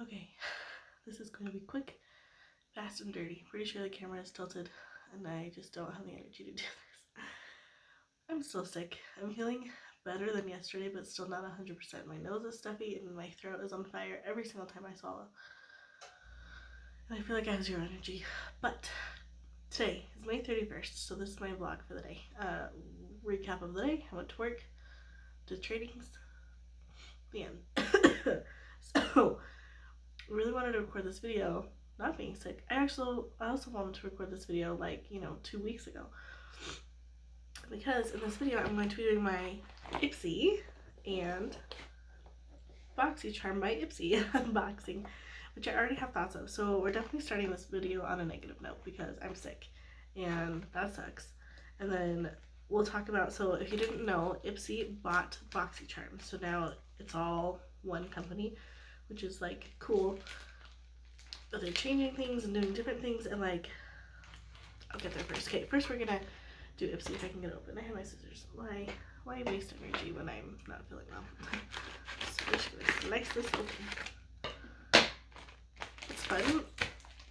Okay, this is going to be quick, fast, and dirty. Pretty sure the camera is tilted and I just don't have the energy to do this. I'm still sick. I'm feeling better than yesterday, but still not 100%. My nose is stuffy and my throat is on fire every single time I swallow. And I feel like I have zero energy. But today is May 31st, so this is my vlog for the day. Uh, recap of the day. I went to work, did trainings, the end. so, wanted to record this video, not being sick. I actually, I also wanted to record this video like, you know, two weeks ago. Because in this video, I'm going to be doing my Ipsy and BoxyCharm by Ipsy unboxing, which I already have thoughts of. So we're definitely starting this video on a negative note because I'm sick and that sucks. And then we'll talk about, so if you didn't know, Ipsy bought BoxyCharm. So now it's all one company, which is like cool. But they're changing things and doing different things and like, I'll get there first. Okay, first we're gonna do Ipsy if I can get it open. I have my scissors. Why, why waste energy when I'm not feeling well? so I'm just gonna slice this open. It's fun.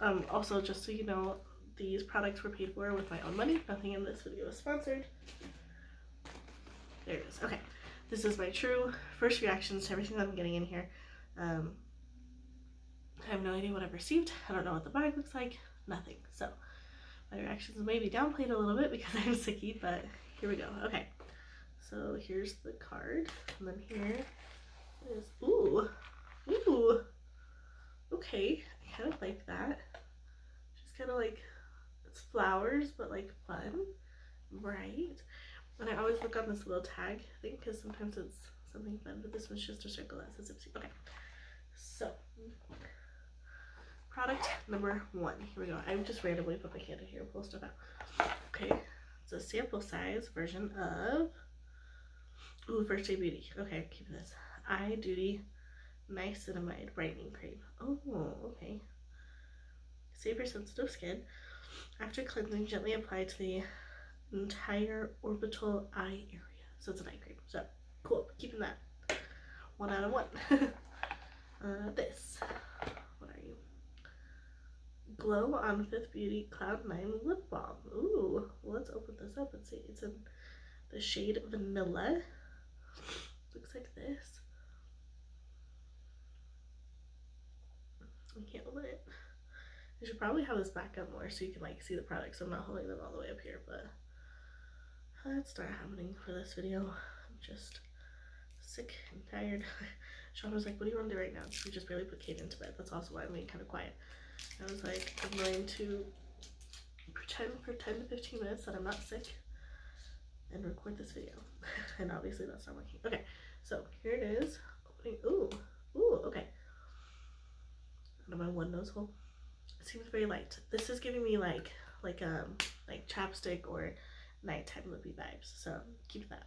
Um, also, just so you know, these products were paid for with my own money. Nothing in this video is sponsored. There it is. Okay. This is my true first reactions to everything that I'm getting in here. Um, I have no idea what I've received. I don't know what the bag looks like. Nothing. So my reactions may be downplayed a little bit because I'm sicky, but here we go. Okay. So here's the card. And then here is, ooh, ooh, okay. I kind of like that. Just kind of like, it's flowers, but like fun, bright. And I always look on this little tag thing because sometimes it's something fun, but this one's just a circle that says Ipsy. Okay, so product number one. Here we go. I just randomly put my hand in here and pull stuff out. Okay, it's a sample size version of Ooh, First Aid Beauty. Okay, keep this. Eye Duty Niacinamide Brightening Cream. Oh, okay. Save your sensitive skin. After cleansing, gently apply to the entire orbital eye area. So it's an eye cream. So cool. Keeping that. One out of one. uh, this. Glow on Fifth Beauty Cloud Nine Lip Balm. Ooh. Let's open this up and see. It's in the shade Vanilla. Looks like this. I can't open it. I should probably have this back up more so you can like see the products. I'm not holding them all the way up here, but that's not happening for this video. I'm just sick and tired. Sean was like, what do you want to do right now? We just barely put Kate into bed. That's also why I'm being kind of quiet. I was like, I'm going to pretend for 10 to 15 minutes that I'm not sick and record this video. and obviously that's not working. Okay, so here it is. Opening, ooh, ooh, okay. Out of my one nose hole. It seems very light. This is giving me like, like, um, like chapstick or nighttime lippy vibes. So keep that.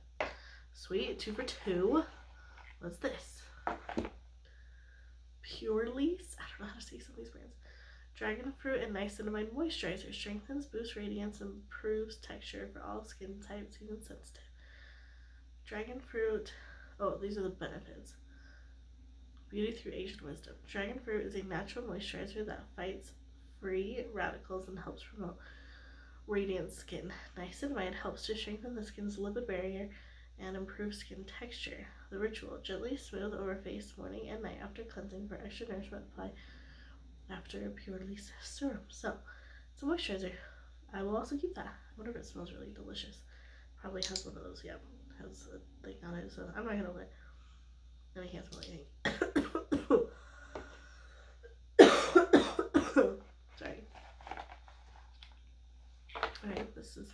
Sweet, two for two. What's this? Purlisse, I don't know how to say some of these brands. Dragon fruit and niacinamide moisturizer strengthens, boosts radiance, improves texture for all skin types, even sensitive. Dragon fruit, oh, these are the benefits. Beauty through Asian wisdom. Dragon fruit is a natural moisturizer that fights free radicals and helps promote radiant skin. Niacinamide helps to strengthen the skin's lipid barrier and improve skin texture. The ritual, gently smooth over face morning and night after cleansing for extra nourishment apply after a Purlisse serum. So, it's a moisturizer. I will also keep that. I wonder if it smells really delicious. Probably has one of those, yeah, has a thing on it, so I'm not gonna let and I can't smell anything. Sorry. Alright, this is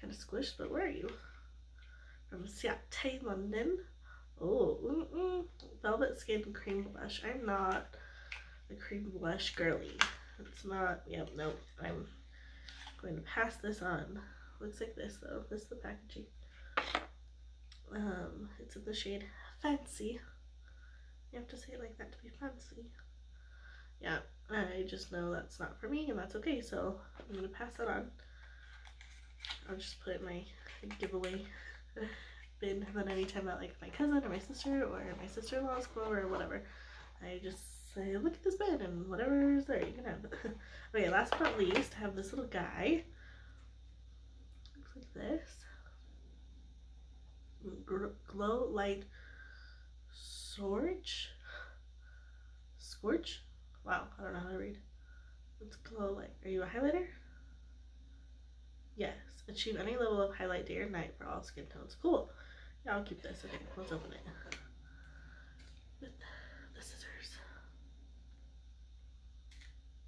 kind of squished, but where are you? From Ciate, London. Oh, mm -mm. Velvet Skin Cream Blush. I'm not a cream blush girly. It's not, yep, nope. I'm going to pass this on. Looks like this though. This is the packaging. Um, it's in the shade Fancy. You have to say it like that to be fancy. Yeah, I just know that's not for me and that's okay, so I'm going to pass that on. I'll just put it in my giveaway bin then anytime that like my cousin or my sister or my sister-in-law's come over or whatever, I just say, look at this bed and whatever is there, you can have it. okay, last but not least, I have this little guy. Looks like this. Glow Light Scorch? Scorch? Wow, I don't know how to read. It's Glow Light. Are you a highlighter? Yes. Achieve any level of highlight day or night for all skin tones. Cool. Yeah, I'll keep this. Okay, let's open it. With the scissors. Ooh.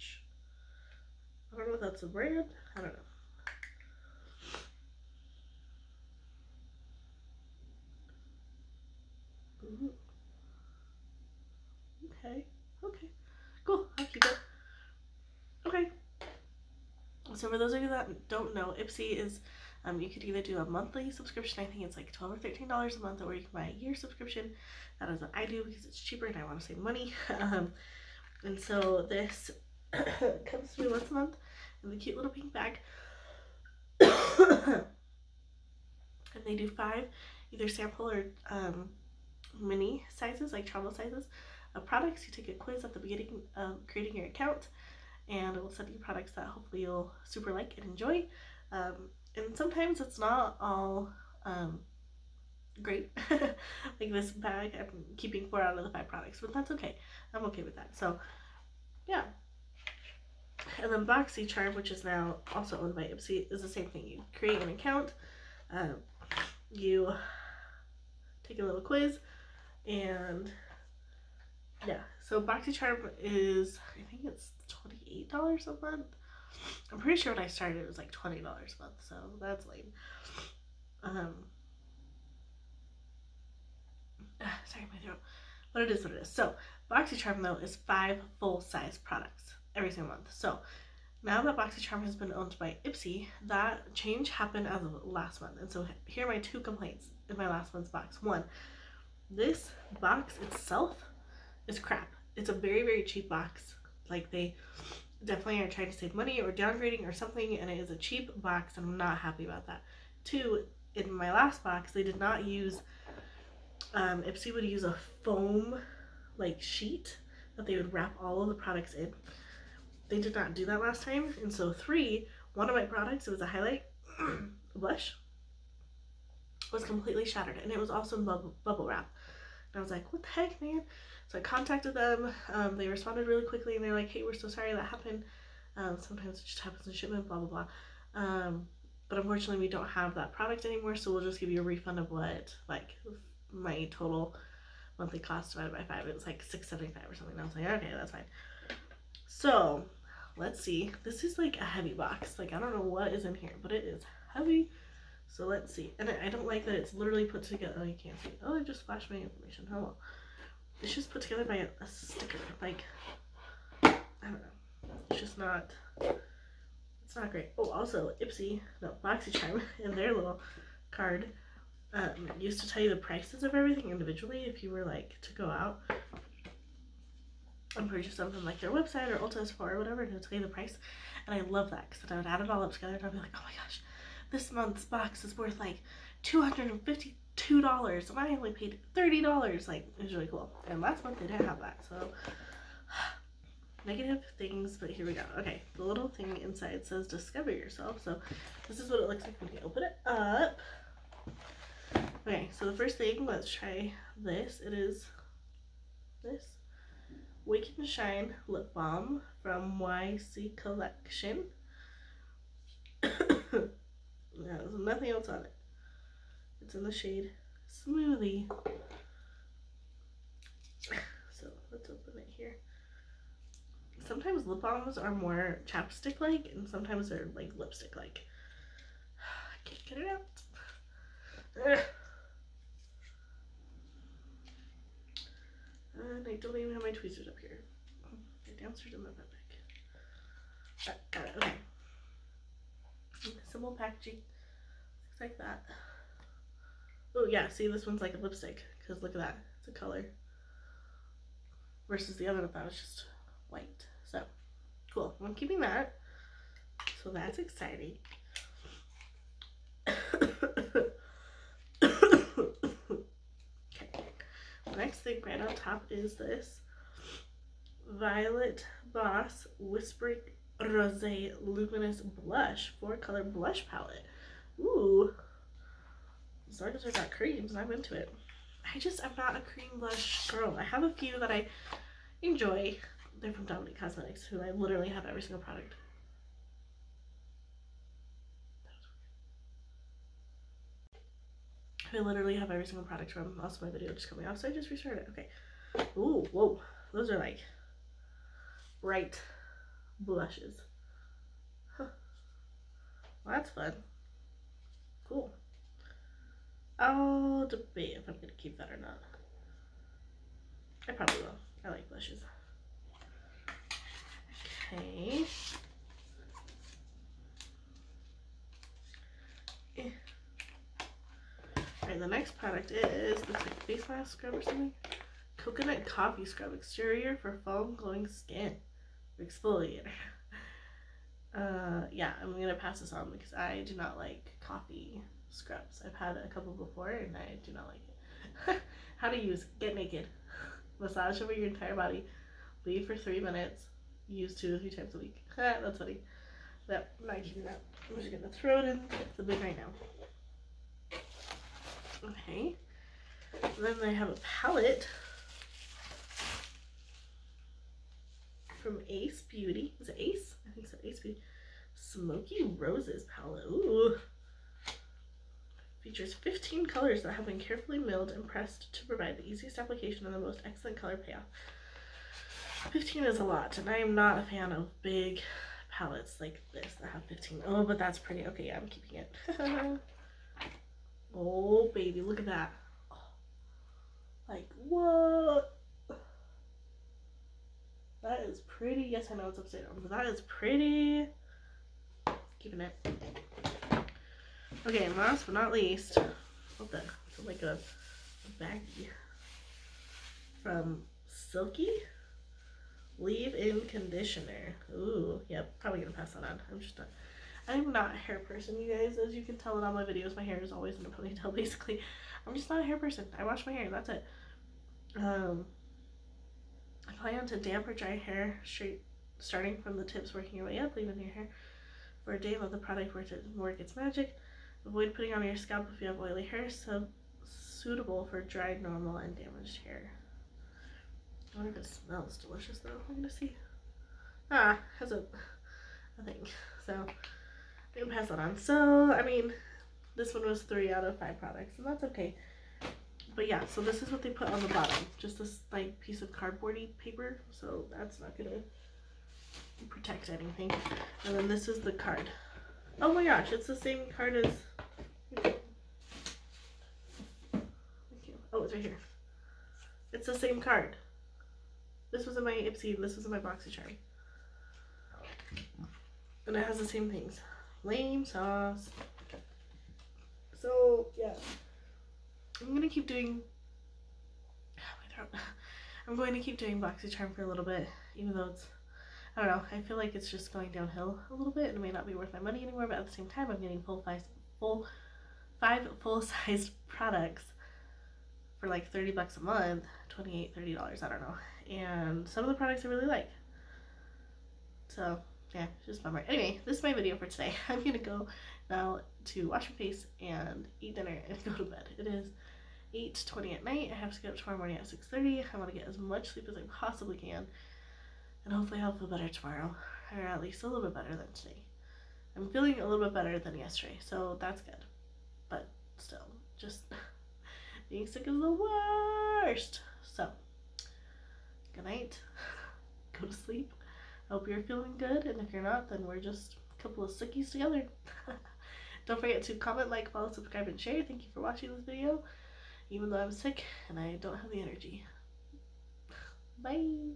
Scorch. I don't know if that's a brand. I don't know. Ooh. Okay. Okay. Cool. Okay. So for those of you that don't know, Ipsy is um, you could either do a monthly subscription, I think it's like 12 or $13 a month, or you can buy a year subscription. That is what I do because it's cheaper and I want to save money. Um, and so this comes to me once a month in the cute little pink bag. and they do five either sample or um, mini sizes, like travel sizes of products. You take a quiz at the beginning of creating your account and it will send you products that hopefully you'll super like and enjoy. Um, and sometimes it's not all um, great. like this bag, I'm keeping four out of the five products, but that's okay. I'm okay with that. So, yeah. And then BoxyCharm, which is now also owned by Ipsy, is the same thing. You create an account, um, you take a little quiz, and yeah. So BoxyCharm is, I think it's $28 a month. I'm pretty sure when I started it was like $20 a month, so that's lame. Um, sorry, my throat. But it is what it is. So, BoxyCharm though is five full-size products every single month. So, now that BoxyCharm has been owned by Ipsy, that change happened as of last month. And so here are my two complaints in my last month's box. One, this box itself is crap. It's a very, very cheap box. Like they definitely are trying to save money or downgrading or something and it is a cheap box and I'm not happy about that. Two, in my last box, they did not use, um, Ipsy would use a foam like sheet that they would wrap all of the products in. They did not do that last time. And so three, one of my products, it was a highlight blush, was completely shattered and it was also bubble, bubble wrap. And I was like, what the heck, man? So I contacted them. Um, they responded really quickly and they're like, hey, we're so sorry that happened. Um, sometimes it just happens in shipment, blah, blah, blah. Um, but unfortunately, we don't have that product anymore, so we'll just give you a refund of what, like, my total monthly cost divided by five. It was like six seventy five or something. And I was like, okay, that's fine. So let's see. This is like a heavy box. Like I don't know what is in here, but it is heavy. So let's see. And I don't like that it's literally put together. Oh, you can't see. Oh, I just flashed my information. Hello. It's just put together by a, a sticker. Like, I don't know. It's just not, it's not great. Oh, also, Ipsy, no, BoxyCharm, in their little card, um, used to tell you the prices of everything individually if you were, like, to go out and purchase something like their website or Ulta Sephora or whatever, and it'll tell you the price. And I love that because then I would add it all up together and I'd be like, oh my gosh, this month's box is worth like $252 and I only paid thirty dollars. Like it was really cool. And last month they didn't have that so negative things but here we go. Okay the little thing inside says discover yourself. So this is what it looks like when you open it up. Okay so the first thing let's try this. It is this wake and shine lip balm from YC collection there's nothing else on it it's in the shade Smoothie. So let's open it here. Sometimes lip balms are more chapstick-like and sometimes they're like lipstick-like. I can't get it out. tweezers up here. They're downstairs in my back. Uh, got it. Okay. Simple packaging. Looks like that. Oh yeah, see this one's like a lipstick because look at that. It's a color. Versus the other one that was just white. So cool. I'm keeping that. So that's exciting. okay. Thing right on top is this Violet Voss Whispering Rose Luminous Blush four color blush palette. Ooh. As long as got creams, I'm into it. I just, I'm not a cream blush girl. I have a few that I enjoy. They're from Dominique Cosmetics, who I literally have every single product. I literally have every single product from. Also, my video just coming off, so I just restarted. Okay. Ooh, whoa. Those are like bright blushes. Huh. Well, that's fun. Cool. I'll debate if I'm to keep that or not. I probably will. I like blushes. Okay. Eh. Alright, the next product is, looks like face mask scrub or something. Coconut coffee scrub exterior for foam glowing skin. Exfoliator. Uh, yeah, I'm gonna pass this on because I do not like coffee scrubs. I've had a couple before and I do not like it. How to use, get naked, massage over your entire body, leave for three minutes, use two or three times a week. That's funny. That, I'm not keeping that. I'm just gonna throw it in the bin right now. Okay. Then I have a palette from Ace Beauty. Is it Ace? I think so. Ace Beauty. Smoky Roses palette. Ooh. Features 15 colors that have been carefully milled and pressed to provide the easiest application and the most excellent color payoff. 15 is a lot, and I am not a fan of big palettes like this that have 15. Oh, but that's pretty. Okay, yeah, I'm keeping it. oh, baby, look at that. Like, what? That is pretty. Yes, I know it's upside down, but that is pretty. Keeping it. Okay, and last but not least, what the? It's like a, a baggie from Silky Leave-In Conditioner. Ooh, yep, probably gonna pass that on. I'm just not. I'm not a hair person, you guys. As you can tell in all my videos, my hair is always in a ponytail, basically. I'm just not a hair person. I wash my hair, that's it. Um, Apply onto damp or dry hair, straight, starting from the tips, working your way up, leaving your hair for a day. Let the product work, it, work its magic. Avoid putting on your scalp if you have oily hair, so suitable for dry, normal, and damaged hair. I wonder if it smells delicious though. I'm gonna see. Ah, has a, a thing. So, Pass that on. So, I mean, this one was three out of five products, and that's okay. But yeah, so this is what they put on the bottom. Just this like piece of cardboardy paper. So that's not gonna protect anything. And then this is the card. Oh my gosh, it's the same card as Oh, it's right here. It's the same card. This was in my Ipsy this was in my BoxyCharm. And it has the same things. Lame sauce. So, yeah. I'm gonna keep doing I'm going to keep doing BoxyCharm for a little bit, even though it's I don't know, I feel like it's just going downhill a little bit and it may not be worth my money anymore, but at the same time I'm getting full five full five full sized products for like 30 bucks a month, 28 30 dollars, I don't know. And some of the products I really like. So yeah, just bummer. Anyway, this is my video for today. I'm gonna go now to wash my face and eat dinner and go to bed. It is 8.20 at night. I have to get up tomorrow morning at 6.30. I want to get as much sleep as I possibly can. And hopefully I'll feel better tomorrow. Or at least a little bit better than today. I'm feeling a little bit better than yesterday, so that's good. But still, just being sick is the worst. So, good night. Go to sleep. Hope you're feeling good, and if you're not, then we're just a couple of sickies together. Don't forget to comment, like, follow, subscribe, and share. Thank you for watching this video even though I'm sick and I don't have the energy. Bye.